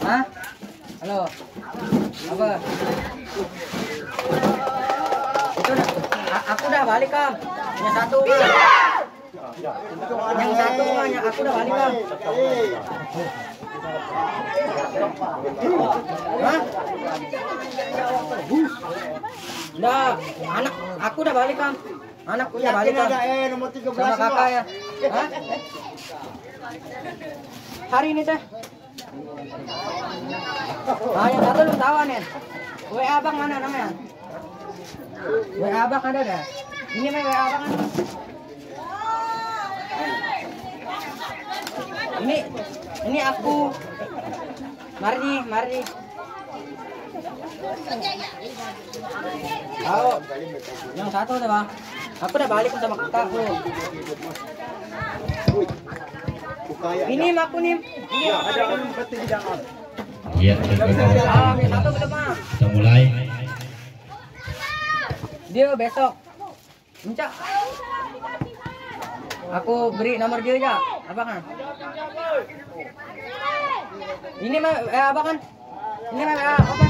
Hah? Halo. Apa? Itu udah, aku udah balik kam. Yang satu kam. Yang satu yang aku udah balik kam. Hah? Udah, anak aku udah balik kam. Anakku udah balik kam. eh nomor 13 Sama kakak ya. Hari ini teh. Ah, yang satu lu tahu nih. WA abang mana namanya? WA abang ada dah. Ini mah WA abang ada. Ini ini aku. Mari, mari. Tahu. Yang satu udah bang. Aku udah balik sama kakakku. Ini aku nih. Ini Ada orang berarti jangan. Ya, teman-teman. Ah, mah. Kita mulai. Dia besok. Encak. Aku beri nomor dia aja. Abang kan? Ini mah eh, abang kan? Ini mah WA apa?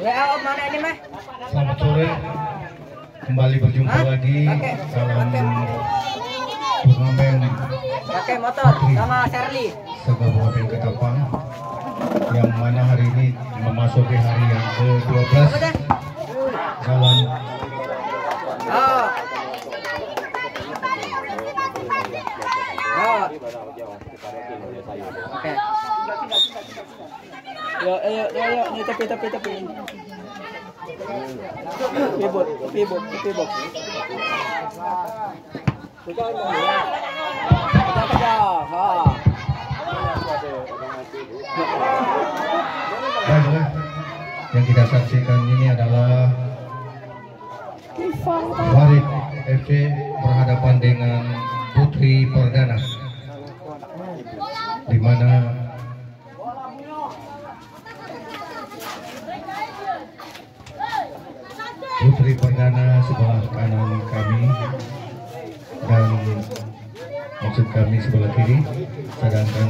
WA op mana ini mah? Selamat sore. Kembali berjumpa Hah? lagi dalam turnamen Pakai motor sama Shirley. Kabupaten Ketapang yang mana hari ini memasuki hari yang ke-12 Apa dah? dalam Oh. Oh. Ya, ayo, ayo, ni tepi, tepi, tepi. Pivot, pivot, pivot. Kita kerja, ha. Baiklah, yang kita saksikan ini adalah Farid FC berhadapan dengan Putri Perdana di mana Putri Perdana sebelah kanan kami dan maksud kami sebelah kiri sedangkan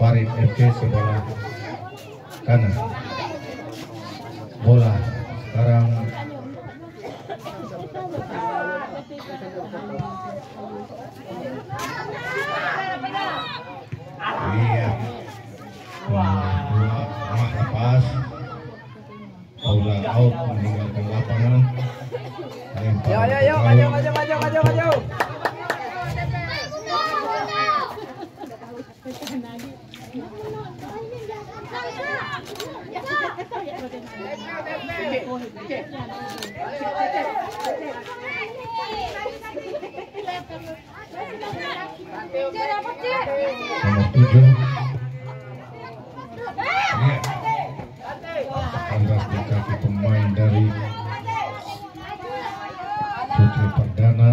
Farid FC sebelah kanan nomor tujuh kaki pemain dari Putri Perdana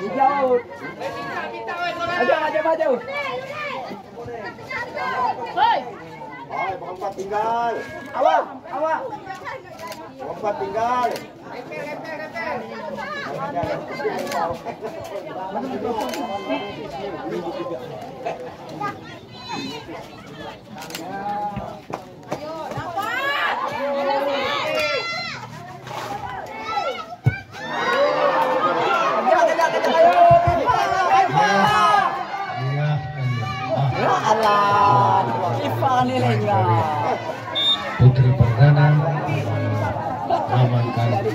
Dijauh. Maju, maju, maju. Hei, tinggal, Awak, awak. tinggal. Kejar,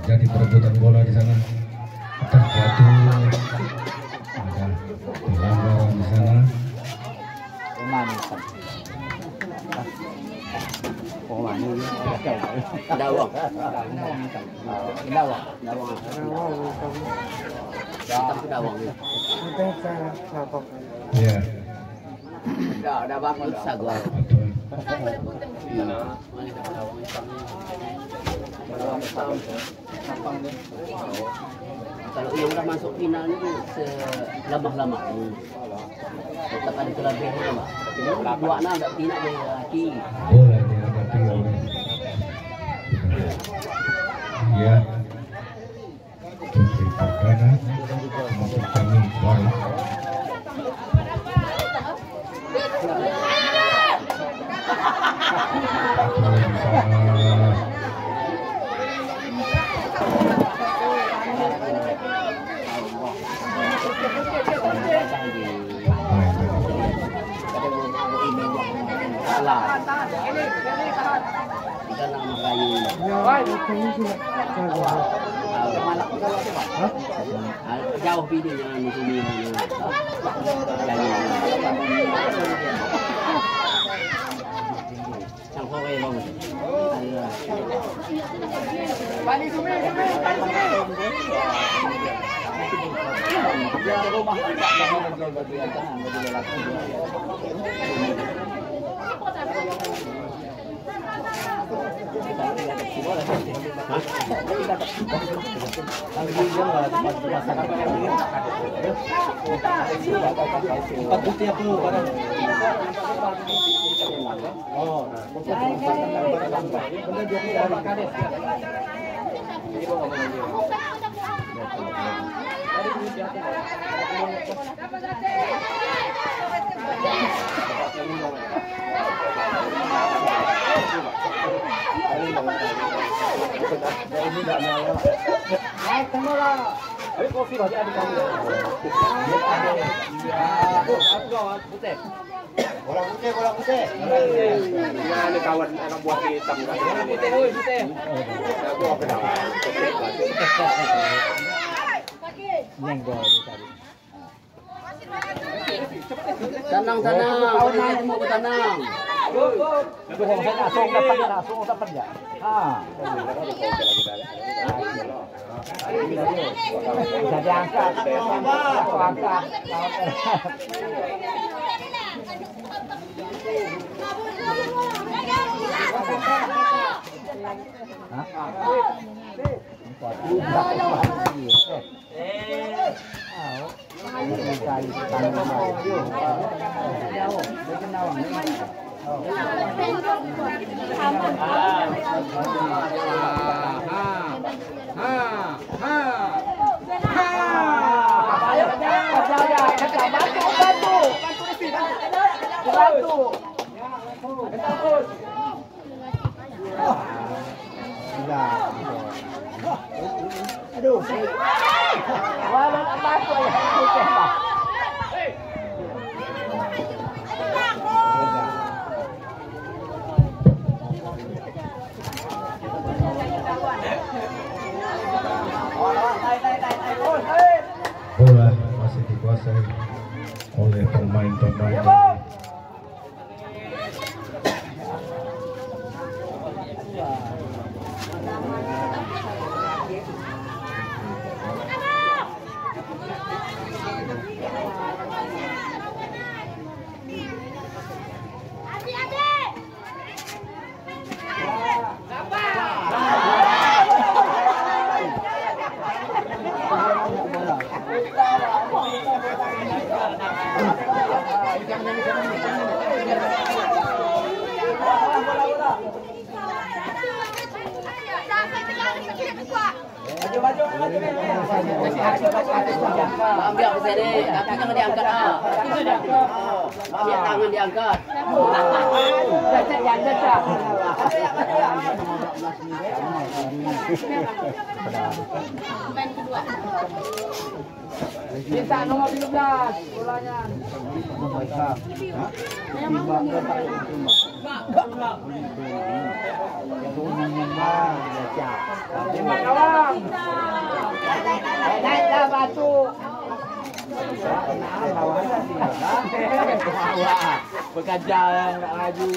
terjadi perebutan bola di sana terjatuh ada pelanggaran di sana manis. Dawang. Dawang. Dawang. Dawang. Dawang. ya Dah, dah bangun sagwa. Kalau yang dah masuk final ni selama-lama ni. Tetap ada kelebihan ni mak. Buat nak tak tidak dia lelaki. bola dihadapi oleh ya tadi. Salah. Kita nak merayu. Ah, Jauh video yang di sini. Sang kau kaya bang. Balik sumi, sumi, balik sumi. Dia rumah tak bangun menjual baju yang tenang, baju lelaki. Empat bukti aku barang. Oh, benda dia tidak ada kades. Naik tengok Ada kopi bagi adik kamu. Aku, aku kawan putih. Bola putih, kan. Saya langsung dapat ya. Ah. Aduh. Ambil ke sini, kaki jangan diangkat ah. Ambil tangan diangkat. Cacat ya, cacat. Minta nomor 13 bolanya. Lima kawan. Naik batu. Bekerja yang nak laju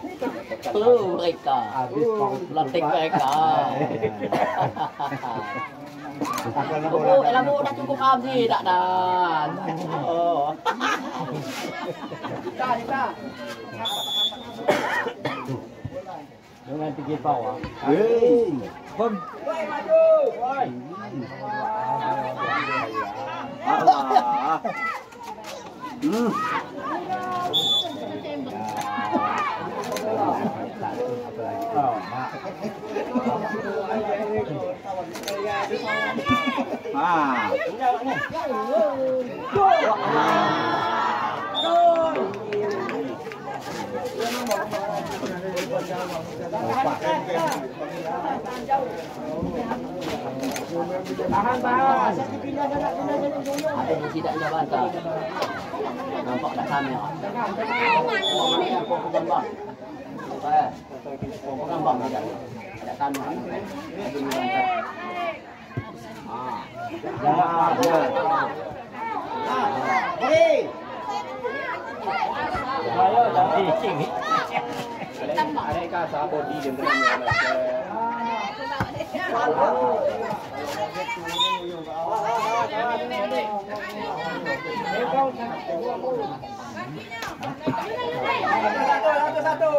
Ini tidak ini sama juga lah. Tidak lagi. Senawang. Katanya lagi. Kalau ni tak seorang nang muda. Tumpah. Oh, mereka. Lantik mereka. Oh, elamu dah cukup habis tak dan. à Tahan, tahan. Ada yang tidak jawab tak? Nampak tak sama. Nampak tak sama. Eh, pokok gambar ada. Ada tanah. Ada ni gambar. Saya dah bikin. Mereka sabot di dengan Satu, satu, satu.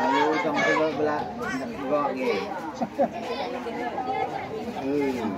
Ada Lalu sama tu belah gok ni. Hmm.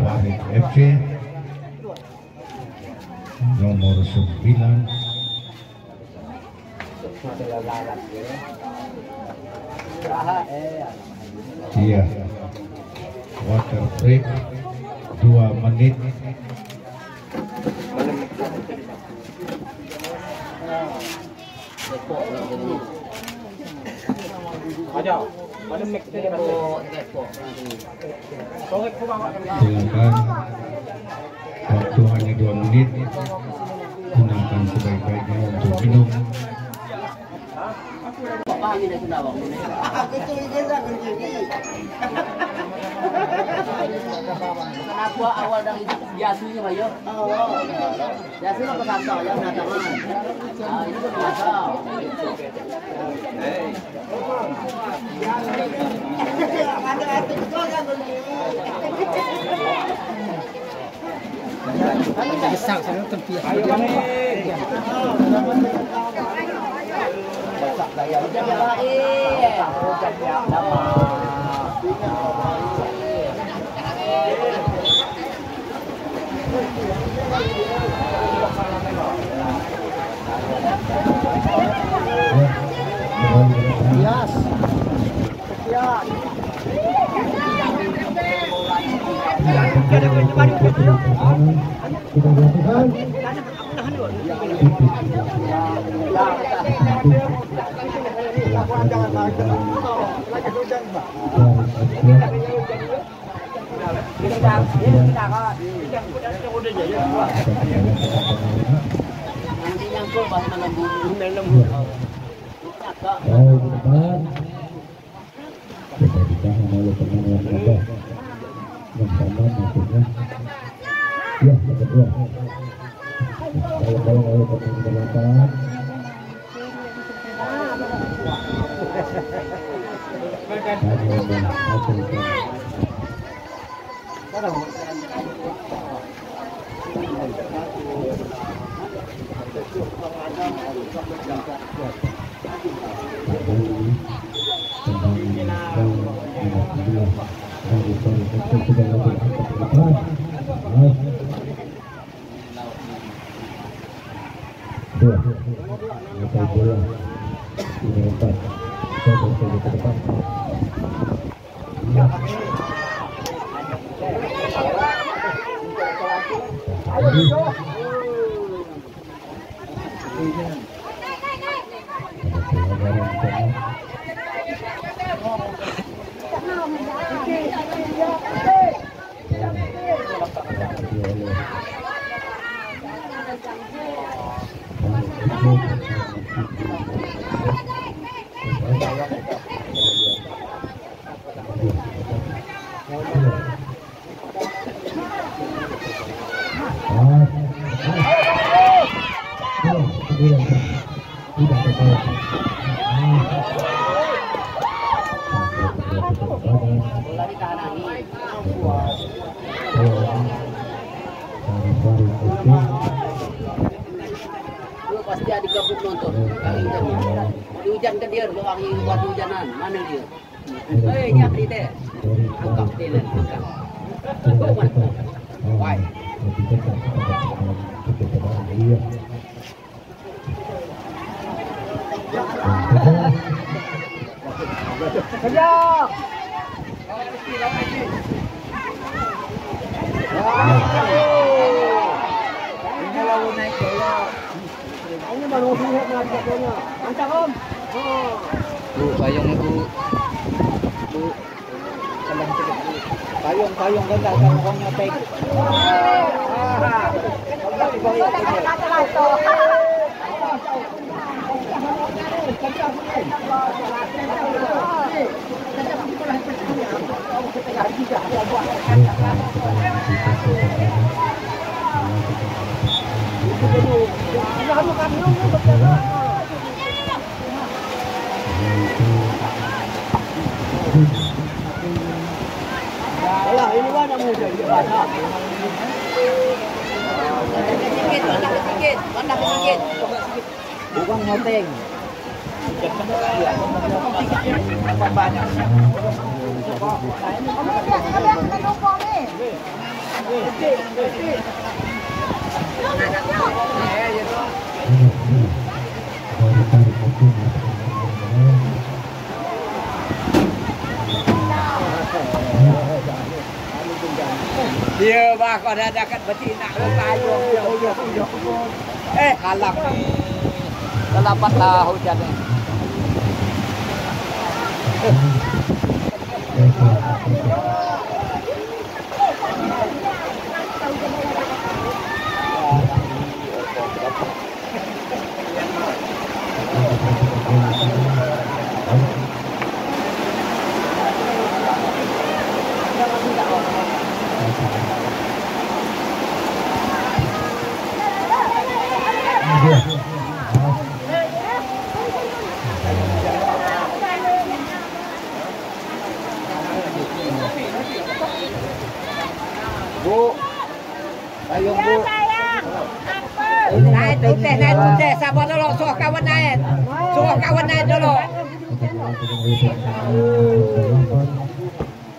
Warid FC nomor 9 Iya. Water break 2 menit. Depok lah jadi. Ada. Ada mic kita dia rasa. Depok, Depok. nanti. Korek pun bawa kami. Silakan. Waktu hanya 2 menit. Gunakan sebaik-baiknya untuk minum. Pak paham ini sudah bang. Kenapa awal dari biasanya Pak Yo? Biasanya apa kata ya menataman? Ah ini kan biasa. Ayo kami. Jangan baik. Ya. Kembali ke depan. Putri Nyangkul bahasa lembut. Lembut. Cakap. Jauh ke depan. Coba ditahan oleh pemain yang ada. Yang sama maksudnya. Ya, yang kedua. Hanya menghasilkan kembali kembali Bu, payung bu. Bu. Kandang. Payung. payung, sa mukhang niya take. Ah, Ke sikit. Bandak ke sikit. Bukan ngoteng. Dia bah kau dah dekat betina lu payung dia uyuh uyuh. Eh halang ni. Selamat lah hujan ni. Thank you. Bu. Payung bu. Naik teh, naik tu teh. Sabar dulu, suruh kawan naik. Suruh kawan naik dulu.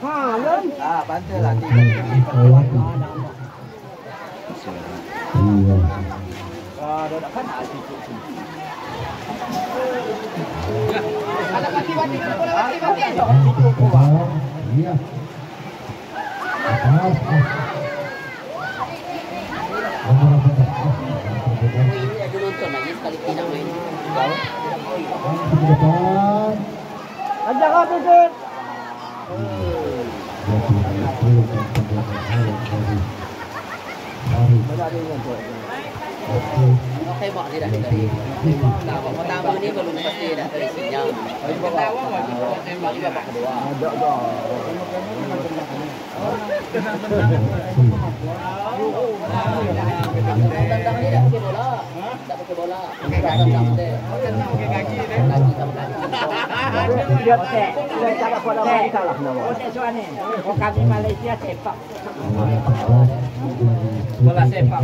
Ah, bantu lah. Ah, dah kan asyik. Ada kaki ada kaki batin. Iya. Atas. Ini nonton lagi sekali tidak main. Ke depan. Ajak apa tu? Tembak dia dah dari. Nah, babak pertama ni belum pasti dah dari sinyal. Babak pertama tembak juga babak kedua. Ajak dah. Tendang ni pakai bola. Tak pakai bola. Tendang dia. Pakai kaki. Kaki sama kaki. Dia tak. Dia tak apa dah main nama. Oh kami Malaysia sepak. Bola sepak.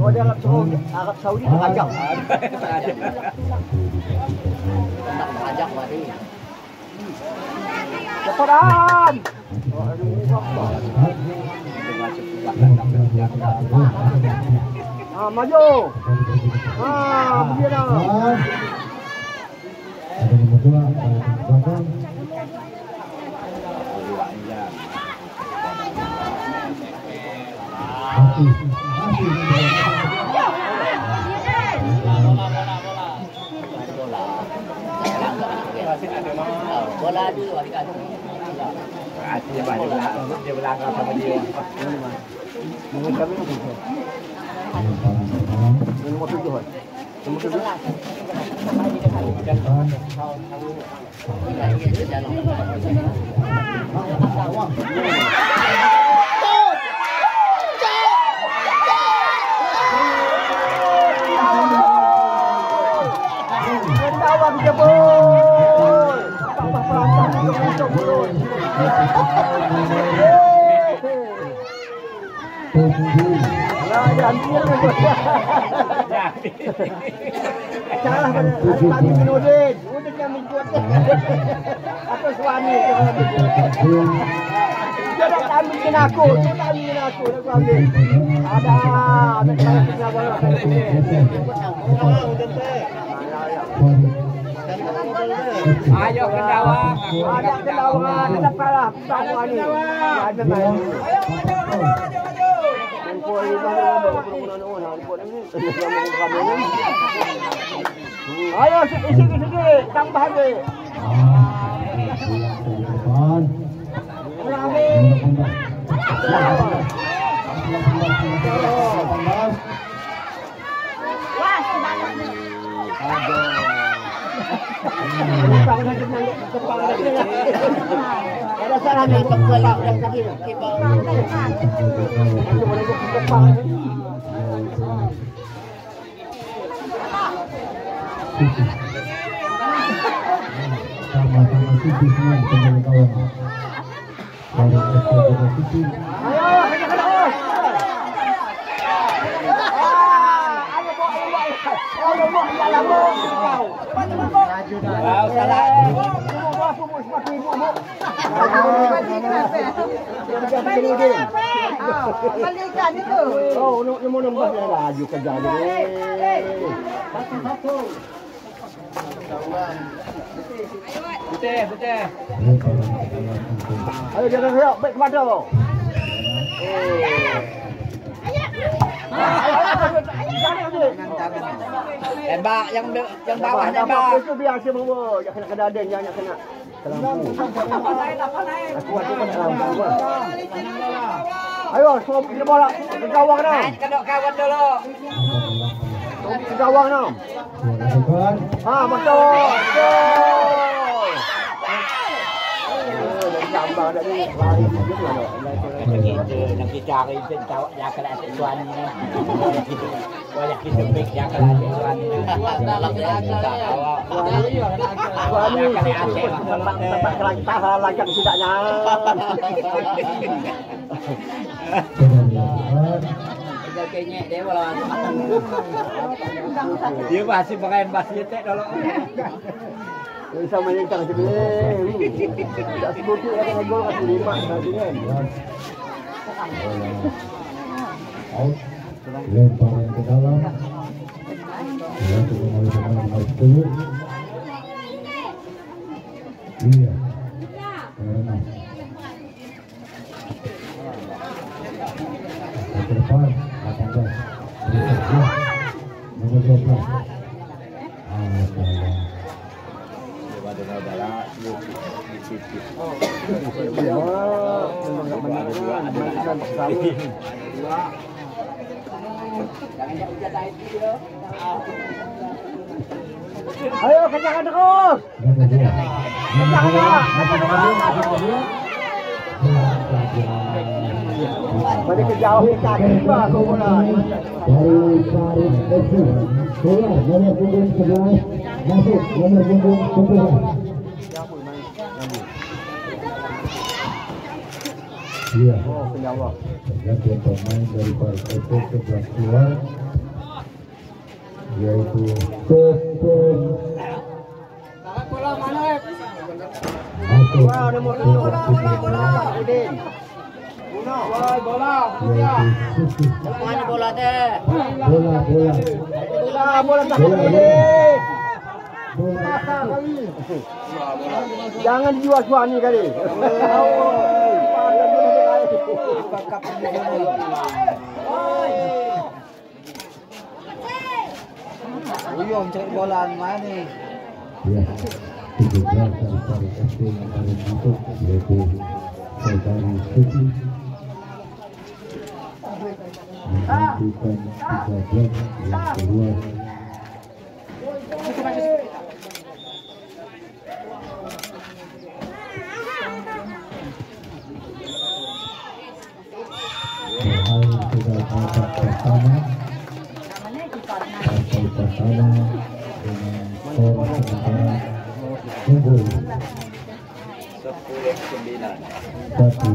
Dia Arab Saudi, Arab Saudi dah ajak. Tak ajak wadi. Cepetan. Ah, maju. Ah, begini. Ada jebol. Apa perasaan untuk mulut. Tujuh. Lah, Salah. Ada. Ada. Ayo kendawa Ada tetap kalah. Ayo. Ayo. Ayo. Ayo isi-isi tambah Ada salah nih kepala udah sakit. Sama-sama Balikan itu. Oh, nak mau nambah dia laju kerja dia. Putih, putih. Lemparan ke dalam untuk Ayo jangan gerak, baik kepada. Tembak yang be- yang bawah Nampak tembak. itu biasa bawa. Jangan kena kena ada jangan kena. Lampu. Aku ada kena lampu. Ayo, semua kita bola ke gawang dah. Naik kedok kawan dulu. Ke gawang dah. Bola depan. Ha, betul. Betul. Eh, dari gambar tadi lari sikit lah dok. Kita nak cari tahu ya kalau ada tuan ni. Banyak ya kalau. Dalam dia tempat masih pakai basket dulu. Yang sama yang tak sebeli. Tak sebut gol kasih lima kan. Lemparan ke dalam. Ya, untuk kembali dengan nomor 10. Iya. Karena ke depan 18. Berikutnya nomor 12. Ah, salah. Ya, bersama. Ayo kencangkan terus. Nomor dua. Nomor dua. Nomor dua. Balik ke jauh ke kaki bah kau bola. Dari Farid FC. Bola nomor punggung 11. Masuk nomor punggung 11. Iya. Pergantian pemain dari Farid FC sebelah keluar. Yaitu Topon. Masuk. Wah, nomor tujuh. Bola, bola, bola. Bola teh? Bola, bola. Bola, bola Bola. Jangan dijual suami kali. Cari bola mana? 17 dari Farid FC yang baru masuk yaitu Saudari Susi menentukan 13 yang keluar